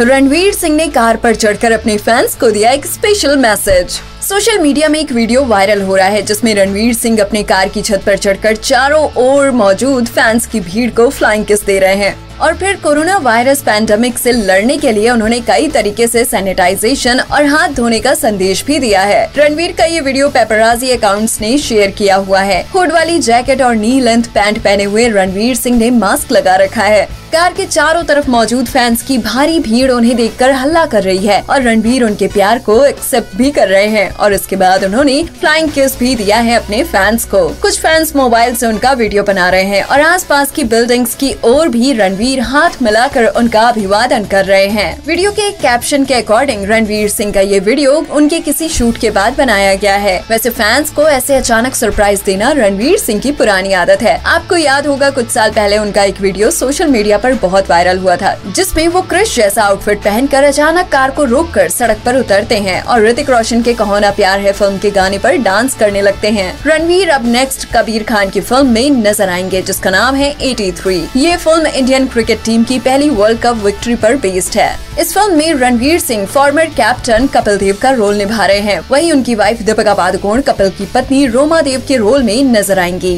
रणवीर सिंह ने कार पर चढ़कर अपने फैंस को दिया एक स्पेशल मैसेज सोशल मीडिया में एक वीडियो वायरल हो रहा है, जिसमें रणवीर सिंह अपने कार की छत पर चढ़कर चारों ओर मौजूद फैंस की भीड़ को फ्लाइंग किस दे रहे हैं। और फिर कोरोना वायरस पैंडेमिक से लड़ने के लिए उन्होंने कई तरीके से सैनिटाइजेशन और हाथ धोने का संदेश भी दिया है। रणवीर का ये वीडियो पेपराजी अकाउंट्स ने शेयर किया हुआ है। हुड वाली जैकेट और नी लेंथ पैंट पहने हुए रणवीर सिंह ने मास्क लगा रखा है। कार के चारों तरफ़ मौजूद फैंस की भारी भीड़ उन्हें देखकर हल्ला कर रही है और रणवीर उनके प्यार को एक्सेप्ट भी कर रहे हैं। और इसके बाद उन्होंने फ्लाइंग किस भी दिया है अपने फैंस को। कुछ फैंस मोबाइल से उनका वीडियो बना रहे हैं और आसपास की बिल्डिंग्स की ओर भी रणवीर हाथ मिलाकर उनका अभिवादन कर रहे हैं। वीडियो के कैप्शन के अकॉर्डिंग रणवीर सिंह का ये वीडियो उनके किसी शूट के बाद बनाया गया है। वैसे फैंस को ऐसे अचानक सरप्राइज़ देना रणवीर सिंह की पुरानी आदत है। आपको याद होगा, कुछ साल पहले उनका एक वीडियो सोशल मीडिया पर बहुत वायरल हुआ था, जिसमें वो क्रिश जैसा आउटफिट पहनकर अचानक कार को रोककर सड़क पर उतरते हैं और ऋतिक रोशन के कहोना प्यार है फ़िल्म के गाने पर डांस करने लगते हैं। रणवीर अब नेक्स्ट कबीर खान की फ़िल्म में नज़र आएँगे, जिसका नाम है 83 ये फ़िल्म इंडियन क्रिकेट टीम की पहली वर्ल्ड कप विक्ट्री पर बेस्ड है। इस फ़िल्म में रणवीर सिंह फॉर्मर कैप्टन कपिल देव का रोल निभा रहे हैं। वही उनकी वाइफ दीपिका पादुकोण, कपिल की पत्नी रोमा देव के रोल में नज़र आएँगी।